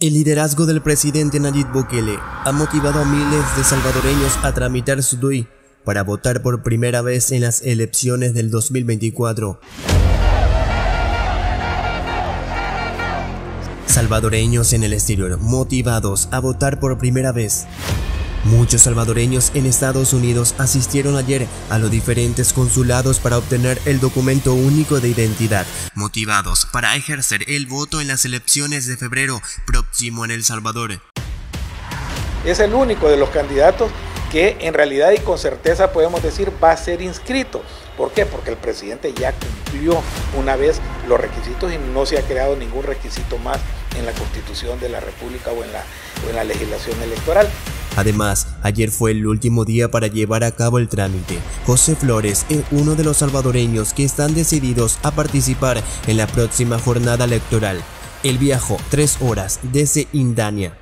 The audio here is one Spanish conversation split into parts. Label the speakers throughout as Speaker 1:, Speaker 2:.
Speaker 1: El liderazgo del presidente Nayib Bukele ha motivado a miles de salvadoreños a tramitar su DUI para votar por primera vez en las elecciones del 2024. Salvadoreños en el exterior motivados a votar por primera vez. Muchos salvadoreños en Estados Unidos asistieron ayer a los diferentes consulados para obtener el documento único de identidad, motivados para ejercer el voto en las elecciones de febrero próximo en El Salvador.
Speaker 2: Es el único de los candidatos que en realidad y con certeza podemos decir va a ser inscrito. ¿Por qué? Porque el presidente ya cumplió una vez los requisitos y no se ha creado ningún requisito más en la constitución de la República o en la, o en la legislación electoral.
Speaker 1: Además, ayer fue el último día para llevar a cabo el trámite. José Flores es uno de los salvadoreños que están decididos a participar en la próxima jornada electoral. Él viajó tres horas desde Indania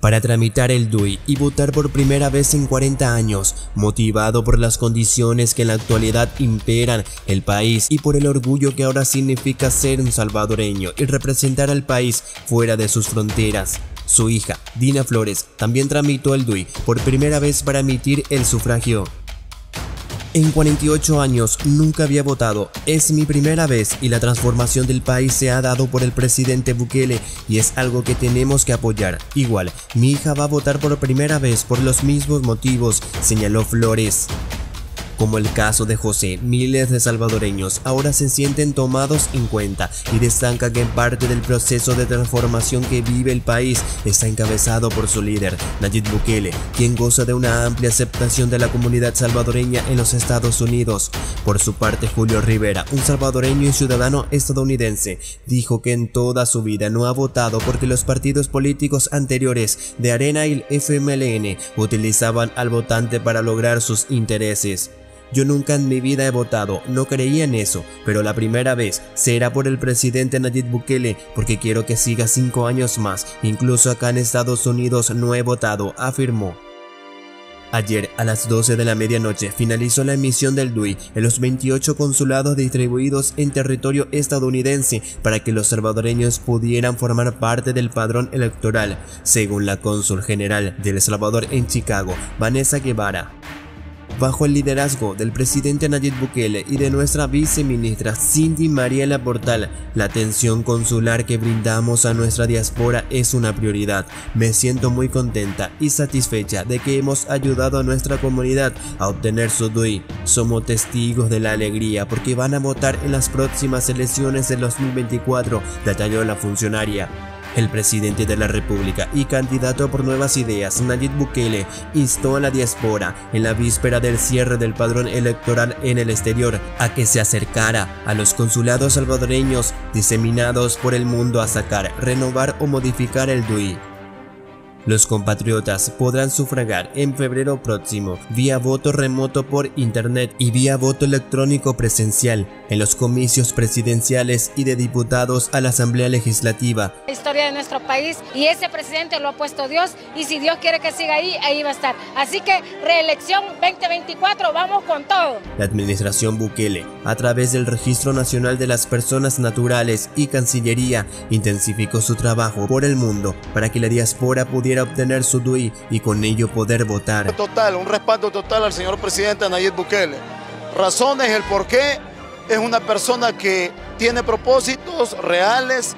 Speaker 1: para tramitar el DUI y votar por primera vez en 40 años, motivado por las condiciones que en la actualidad imperan el país y por el orgullo que ahora significa ser un salvadoreño y representar al país fuera de sus fronteras. Su hija, Dina Flores, también tramitó el DUI por primera vez para emitir el sufragio. En 48 años nunca había votado, es mi primera vez y la transformación del país se ha dado por el presidente Bukele y es algo que tenemos que apoyar. Igual, mi hija va a votar por primera vez por los mismos motivos, señaló Flores. Como el caso de José, miles de salvadoreños ahora se sienten tomados en cuenta y destacan que parte del proceso de transformación que vive el país está encabezado por su líder, Nayib Bukele, quien goza de una amplia aceptación de la comunidad salvadoreña en los Estados Unidos. Por su parte, Julio Rivera, un salvadoreño y ciudadano estadounidense, dijo que en toda su vida no ha votado porque los partidos políticos anteriores de Arena y el FMLN utilizaban al votante para lograr sus intereses. Yo nunca en mi vida he votado, no creía en eso, pero la primera vez será por el presidente Nayib Bukele porque quiero que siga cinco años más, incluso acá en Estados Unidos no he votado, afirmó. Ayer a las 12 de la medianoche finalizó la emisión del DUI en los 28 consulados distribuidos en territorio estadounidense para que los salvadoreños pudieran formar parte del padrón electoral, según la cónsul general de El Salvador en Chicago, Vanessa Guevara. Bajo el liderazgo del presidente Nayib Bukele y de nuestra viceministra Cindy Mariela Portal, la atención consular que brindamos a nuestra diáspora es una prioridad. Me siento muy contenta y satisfecha de que hemos ayudado a nuestra comunidad a obtener su DUI. Somos testigos de la alegría porque van a votar en las próximas elecciones del 2024, detalló la funcionaria. El presidente de la República y candidato por nuevas ideas, Nayib Bukele, instó a la diáspora en la víspera del cierre del padrón electoral en el exterior a que se acercara a los consulados salvadoreños diseminados por el mundo a sacar, renovar o modificar el DUI. Los compatriotas podrán sufragar en febrero próximo vía voto remoto por internet y vía voto electrónico presencial en los comicios presidenciales y de diputados a la Asamblea Legislativa.
Speaker 3: La historia de nuestro país y ese presidente lo ha puesto Dios y si Dios quiere que siga ahí, ahí va a estar. Así que reelección 2024, vamos con todo.
Speaker 1: La administración Bukele, a través del Registro Nacional de las Personas Naturales y Cancillería, intensificó su trabajo por el mundo para que la diáspora pudiera obtener su DUI y con ello poder votar.
Speaker 4: Total, un respaldo total al señor presidente Nayib Bukele. Razones, el por qué, es una persona que tiene propósitos reales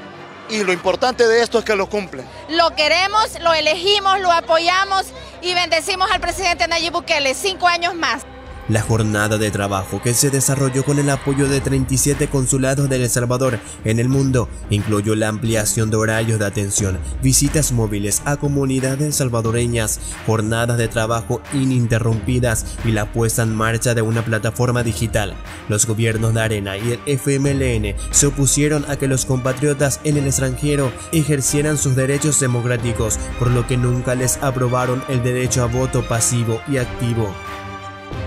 Speaker 4: y lo importante de esto es que lo cumple.
Speaker 3: Lo queremos, lo elegimos, lo apoyamos y bendecimos al presidente Nayib Bukele cinco años más.
Speaker 1: La jornada de trabajo que se desarrolló con el apoyo de 37 consulados de El Salvador en el mundo incluyó la ampliación de horarios de atención, visitas móviles a comunidades salvadoreñas, jornadas de trabajo ininterrumpidas y la puesta en marcha de una plataforma digital. Los gobiernos de Arena y el FMLN se opusieron a que los compatriotas en el extranjero ejercieran sus derechos democráticos, por lo que nunca les aprobaron el derecho a voto pasivo y activo.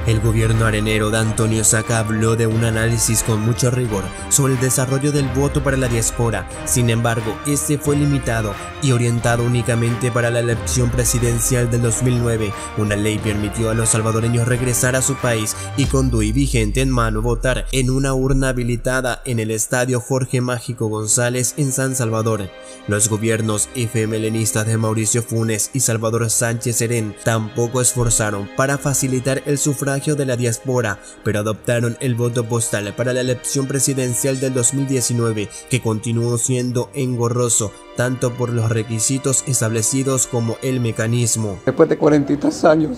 Speaker 1: El gobierno arenero de Antonio Saca habló de un análisis con mucho rigor sobre el desarrollo del voto para la diáspora, sin embargo, este fue limitado y orientado únicamente para la elección presidencial del 2009. Una ley permitió a los salvadoreños regresar a su país y con DUI vigente en mano votar en una urna habilitada en el estadio Jorge Mágico González en San Salvador. Los gobiernos FMLenistas de Mauricio Funes y Salvador Sánchez Serén tampoco esforzaron para facilitar el sufragio de la diáspora, pero adoptaron el voto postal para la elección presidencial del 2019, que continuó siendo engorroso tanto por los requisitos establecidos como el mecanismo.
Speaker 5: Después de 43 años,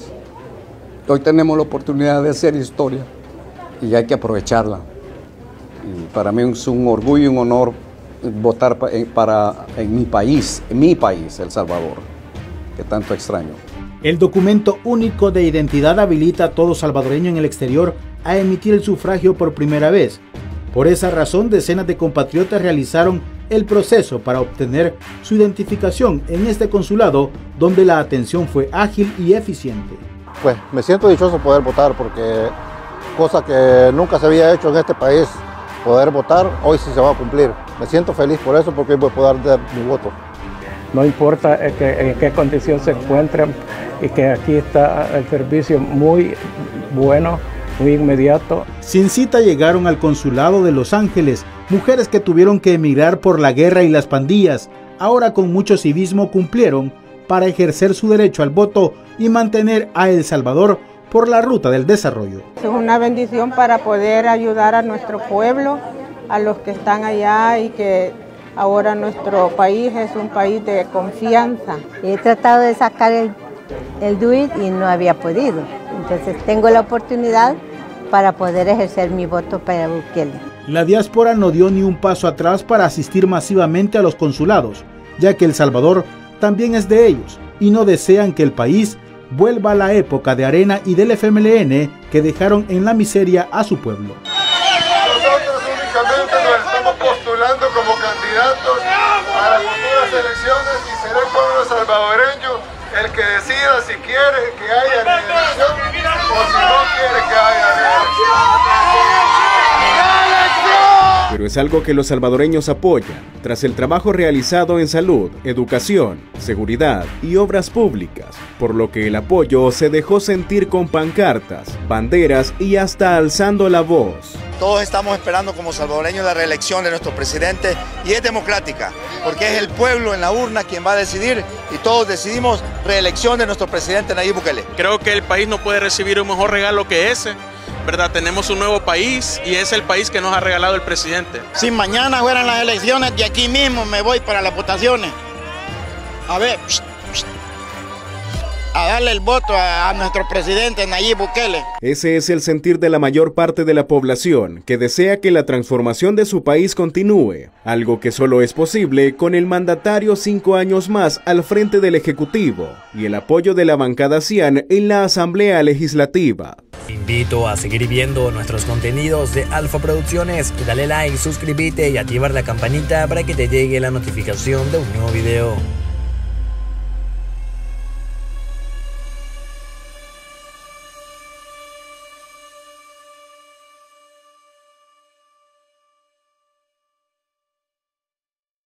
Speaker 5: hoy tenemos la oportunidad de hacer historia y hay que aprovecharla. Para mí es un orgullo y un honor votar para, en mi país, en mi país, El Salvador, que tanto extraño.
Speaker 6: El documento único de identidad habilita a todo salvadoreño en el exterior a emitir el sufragio por primera vez. Por esa razón, decenas de compatriotas realizaron el proceso para obtener su identificación en este consulado donde la atención fue ágil y eficiente.
Speaker 7: Pues me siento dichoso poder votar porque cosa que nunca se había hecho en este país, poder votar, hoy sí se va a cumplir. Me siento feliz por eso porque voy a poder dar mi voto.
Speaker 8: No importa en qué condición se encuentren, y que aquí está el servicio muy bueno, muy inmediato.
Speaker 6: Sin cita llegaron al consulado de Los Ángeles, mujeres que tuvieron que emigrar por la guerra y las pandillas, ahora con mucho civismo cumplieron para ejercer su derecho al voto y mantener a El Salvador por la ruta del desarrollo.
Speaker 9: Es una bendición para poder ayudar a nuestro pueblo, a los que están allá y que ahora nuestro país es un país de confianza.
Speaker 10: He tratado de sacar el el DUIT y no había podido. Entonces tengo la oportunidad para poder ejercer mi voto para Bukele.
Speaker 6: La diáspora no dio ni un paso atrás para asistir masivamente a los consulados, ya que El Salvador también es de ellos y no desean que el país vuelva a la época de Arena y del FMLN que dejaron en la miseria a su pueblo.
Speaker 11: Nosotros únicamente nos estamos postulando como candidatos a las futuras elecciones y será el pueblo salvadoreño el que decida si quiere que haya reelección o si no quiere que haya reelección.
Speaker 12: Pero es algo que los salvadoreños apoyan tras el trabajo realizado en salud, educación, seguridad y obras públicas, por lo que el apoyo se dejó sentir con pancartas, banderas y hasta alzando la voz.
Speaker 4: Todos estamos esperando como salvadoreños la reelección de nuestro presidente y es democrática, porque es el pueblo en la urna quien va a decidir y todos decidimos reelección de nuestro presidente Nayib Bukele.
Speaker 13: Creo que el país no puede recibir un mejor regalo que ese. ¿Verdad? Tenemos un nuevo país y es el país que nos ha regalado el presidente.
Speaker 14: Si mañana fueran las elecciones, de aquí mismo me voy para las votaciones. A ver, a darle el voto a, nuestro presidente Nayib Bukele.
Speaker 12: Ese es el sentir de la mayor parte de la población, que desea que la transformación de su país continúe, algo que solo es posible con el mandatario cinco años más al frente del Ejecutivo y el apoyo de la bancada CIAN en la Asamblea Legislativa.
Speaker 15: Invito a seguir viendo nuestros contenidos de Alfa Producciones, dale like, suscríbete y activar la campanita para que te llegue la notificación de un nuevo video.